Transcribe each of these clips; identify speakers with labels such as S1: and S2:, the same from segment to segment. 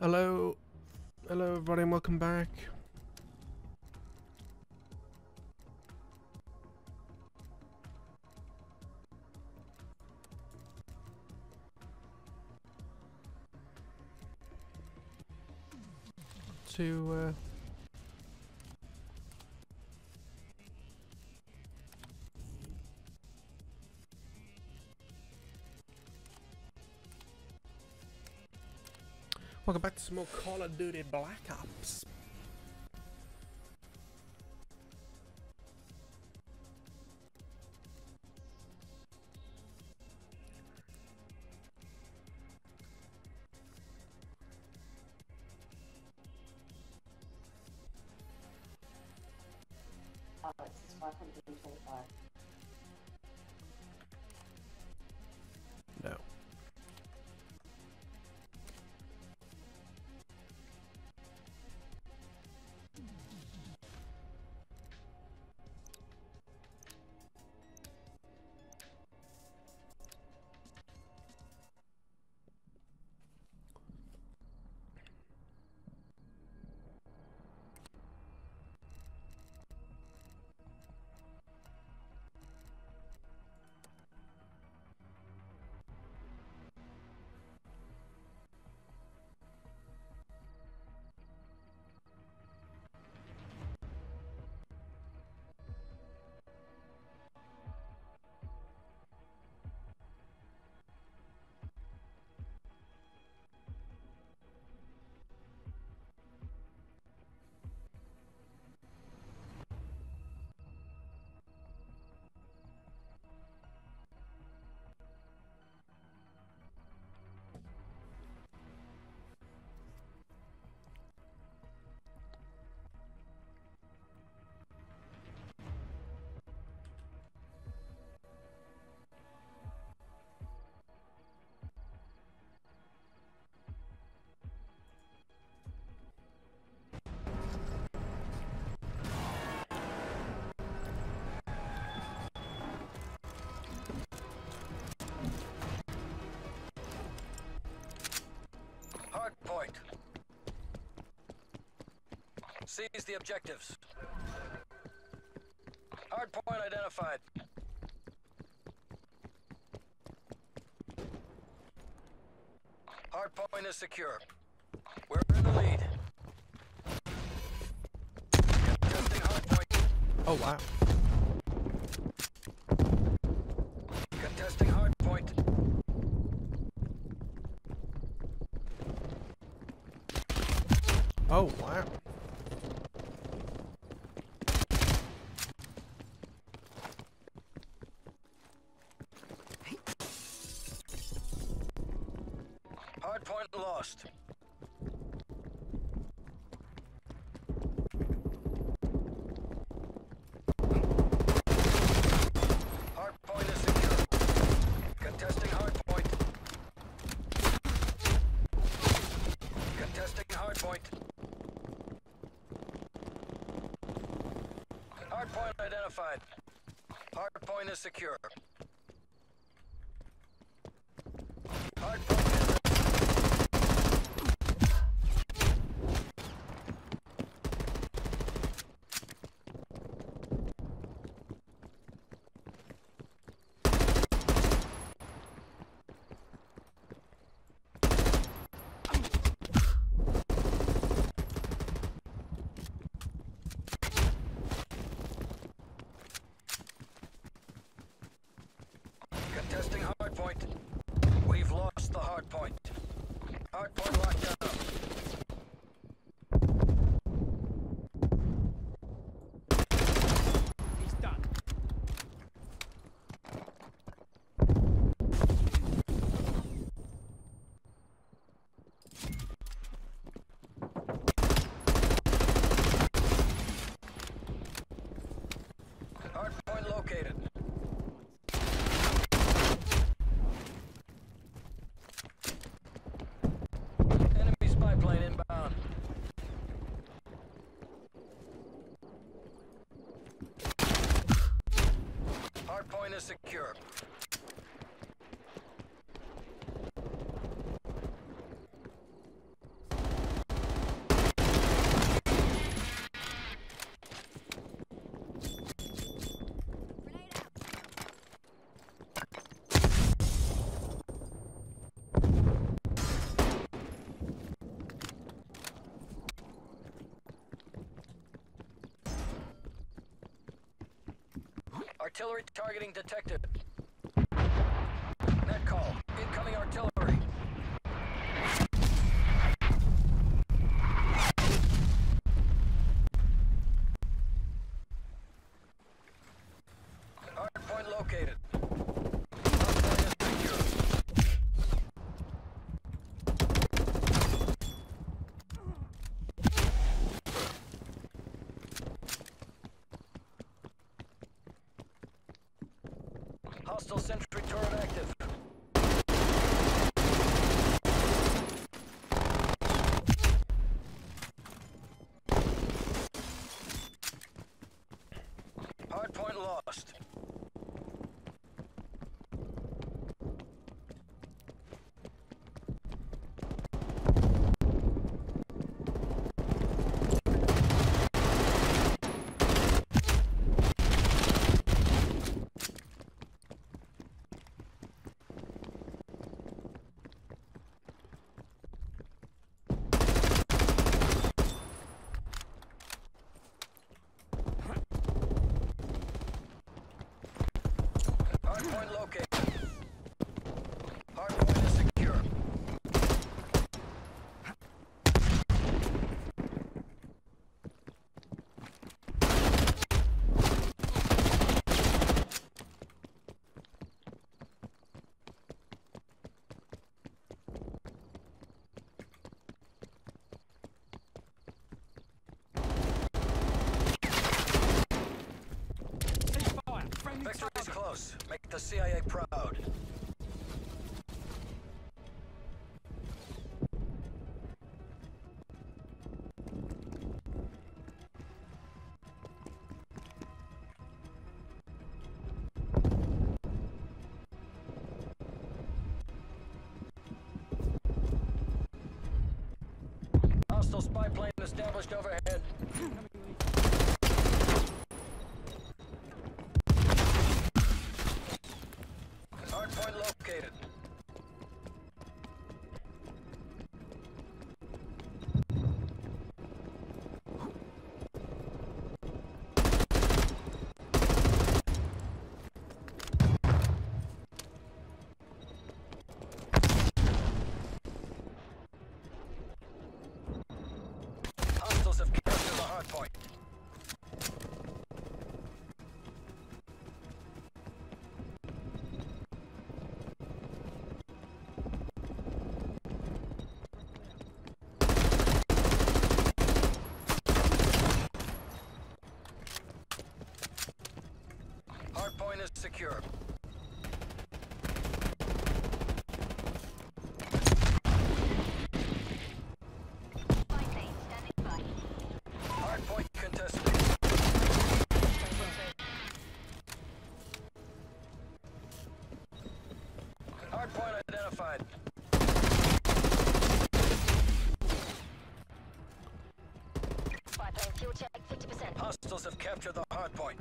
S1: Hello, hello everybody, and welcome back. To uh, Welcome back to some more Call of Duty Black Ops.
S2: Alex is 525.
S3: Seize the objectives. Hard point identified. Hard point is secure. We're in the lead. Contesting hard point.
S1: Oh wow.
S3: Contesting hard point.
S1: Oh wow.
S3: Hard point lost. Hard point is secure. Contesting hard point. Contesting hard point. Hard point identified. Hard point is secure. Hard point is Contesting hard point. We've lost the hard point. Hard point locked down.
S4: He's done.
S3: Hard point located. Enemy spy plane inbound. Hard point is secure. Artillery targeting detected. Net call. Incoming artillery. Hardpoint located. Hardpoint is secure. Hostile sentry turret active. Hardpoint lost. Hardpoint located. Hardpoint is secure. Victory is close. Make the CIA proud. Hostile spy plane established overhead. Secure. Hardpoint contested. Hardpoint identified.
S4: Fuel check 50%.
S3: Hostiles have captured the hardpoint.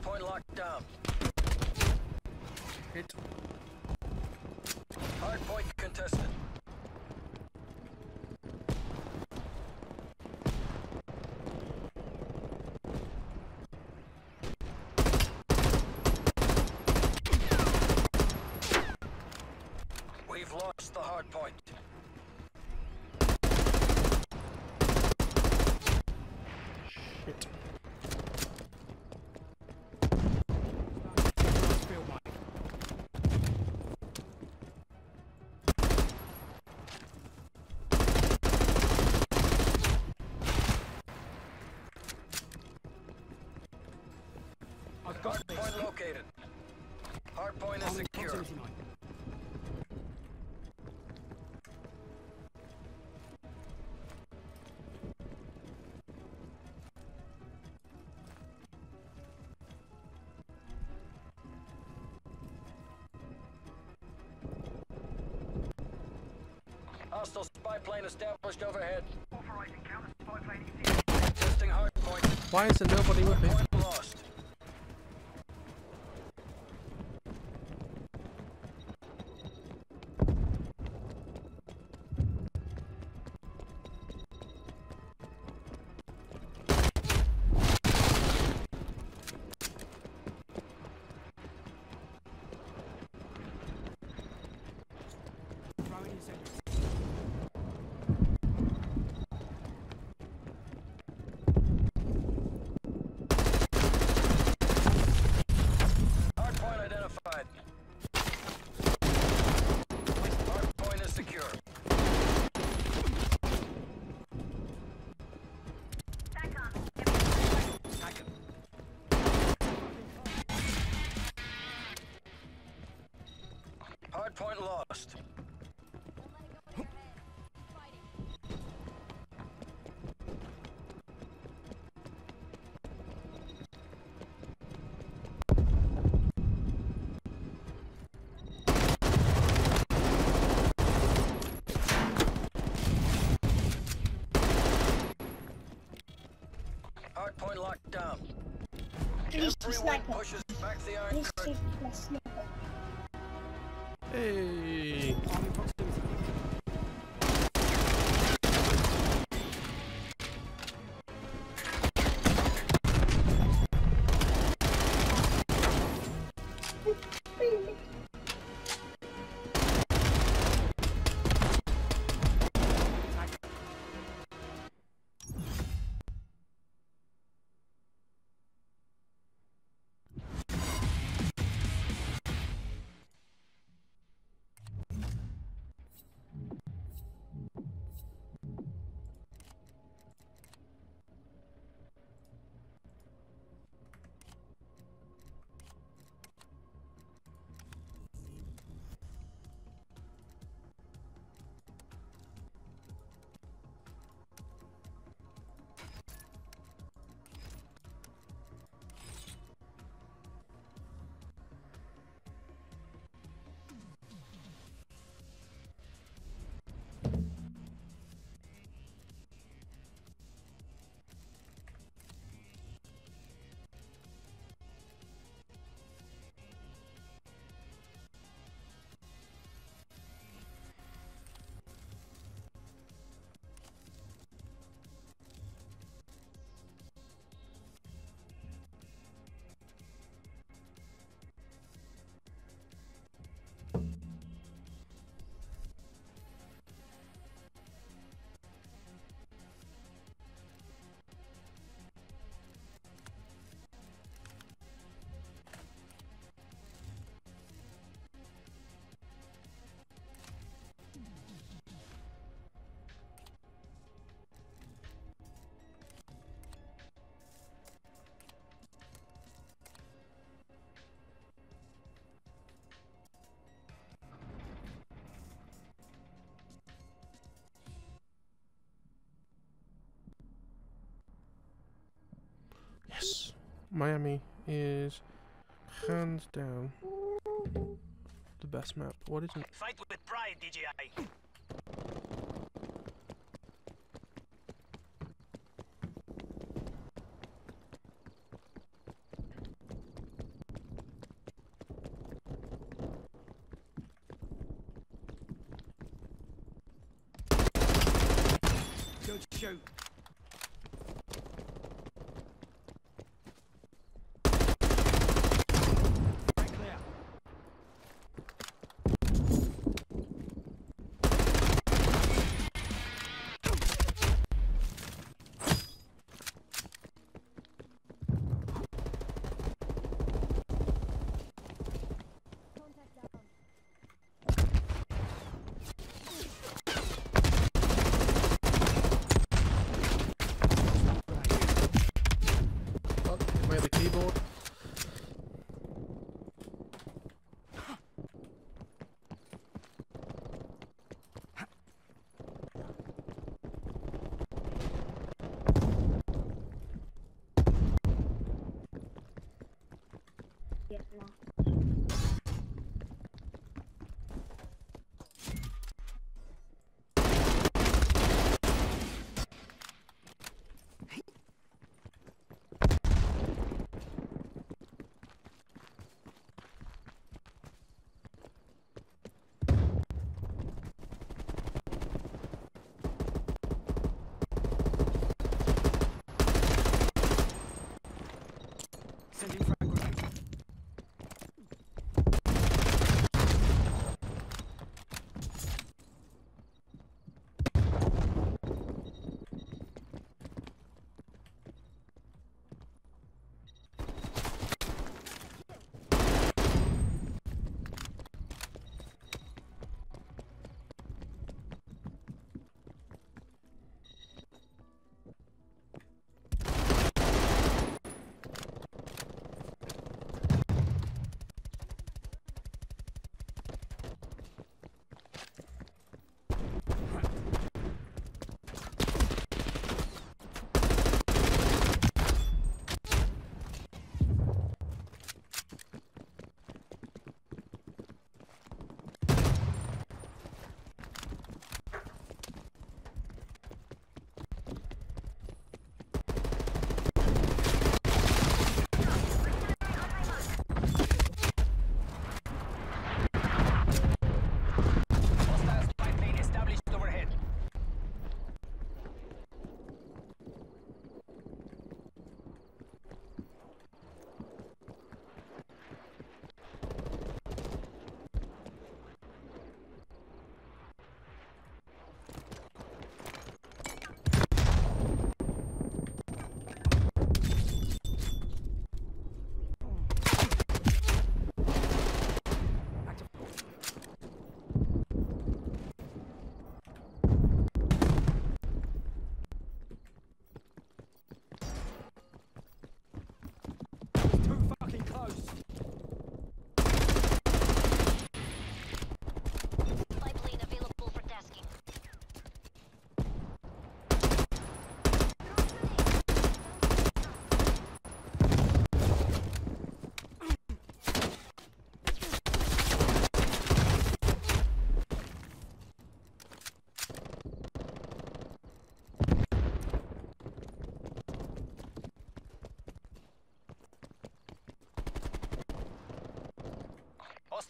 S3: Hardpoint locked down.
S1: Hit.
S3: Hardpoint contested. Hard point located. Hard point is secure. Hostile spy plane established overhead. Testing hard point.
S1: Why isn't nobody with me?
S3: Locked down.
S2: Please
S3: Everyone
S2: sniper.
S3: pushes back the iron curtain.
S2: to the sniper.
S1: Hey. Miami is hands down the best map. What is it?
S5: Fight with pride, DJI.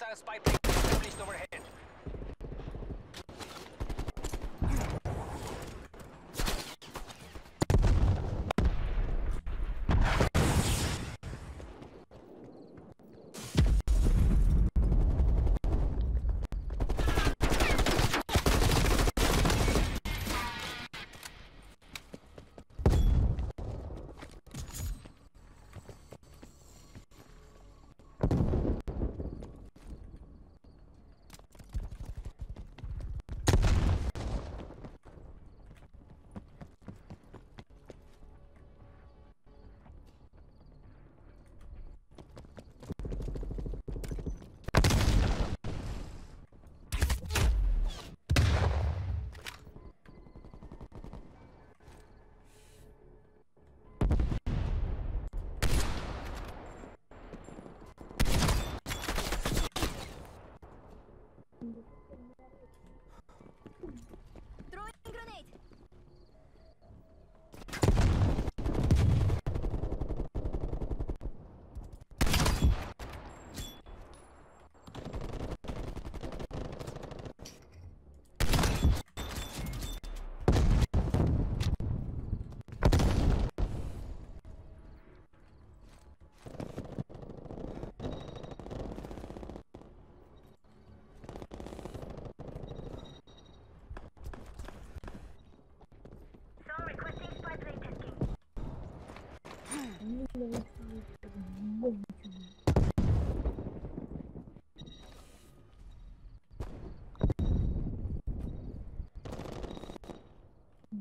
S5: Hostile spy plane established overhead.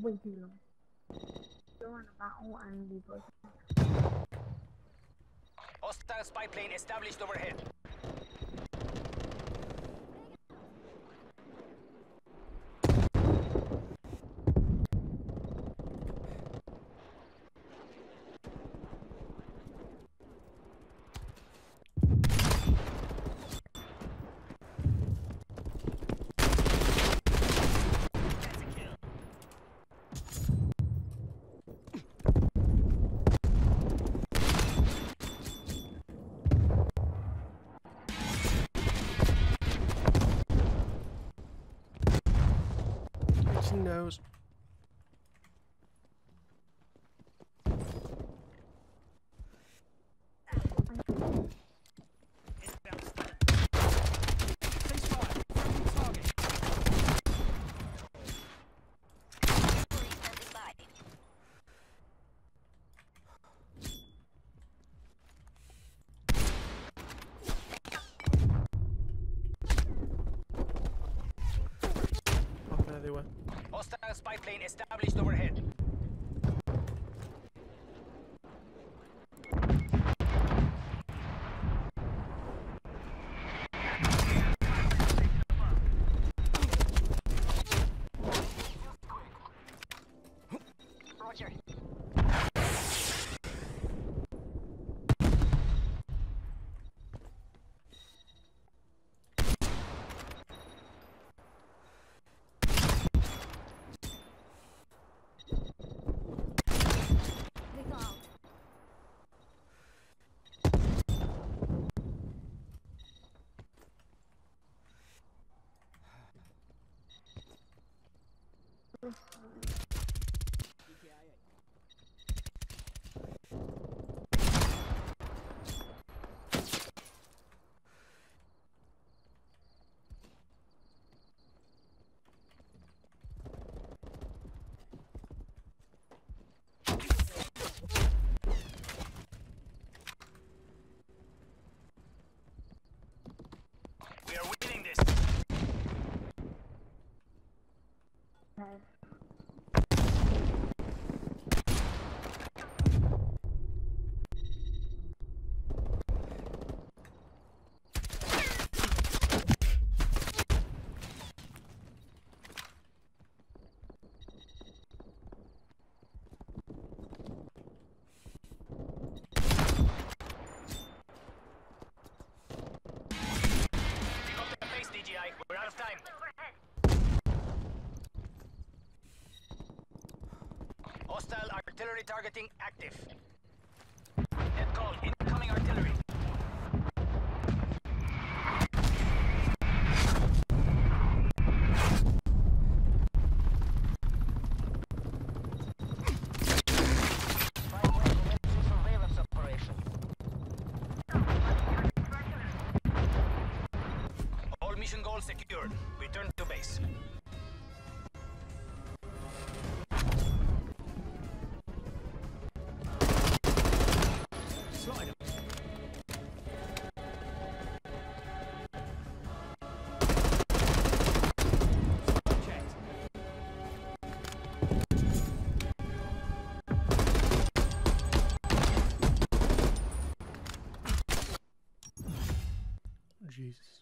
S2: way too long. A battle and.
S5: Hostile spy plane established overhead.
S1: They were.
S5: Hostile spy plane established overhead. We Hostile artillery targeting active. Net call. Incoming artillery. All mission goals secured. Return to base.
S1: Jesus.